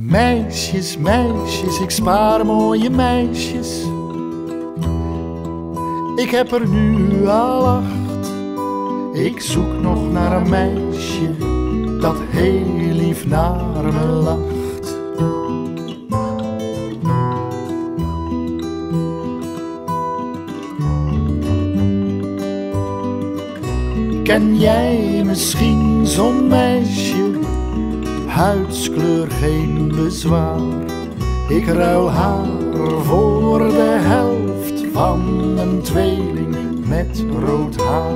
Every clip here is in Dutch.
Meisjes, meisjes, ik spaar mooie meisjes. Ik heb er nu al acht. Ik zoek nog naar een meisje dat heel lief naar me lacht. Ken jij misschien zo'n meisje? Huidskleur geen bezwaar. Ik ruil haar voor de helft van een tweeling met rood haar.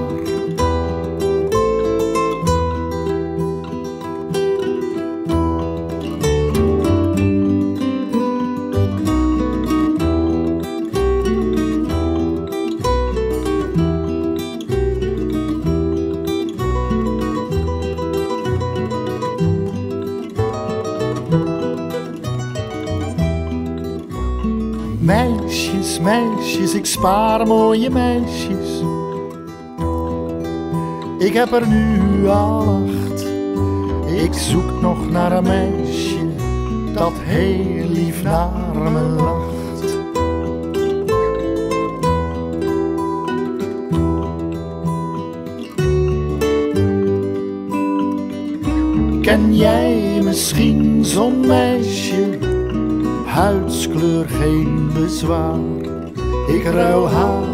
Meisjes, meisjes, ik spaar mooie meisjes. Ik heb er nu al acht. Ik zoek nog naar een meisje dat heel lief naar me lacht. Ken jij misschien zo'n meisje? Huidskleur geen bezwaar. Ik ruil haar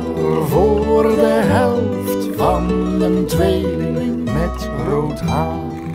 voor de helft van een tweeling met rood haar.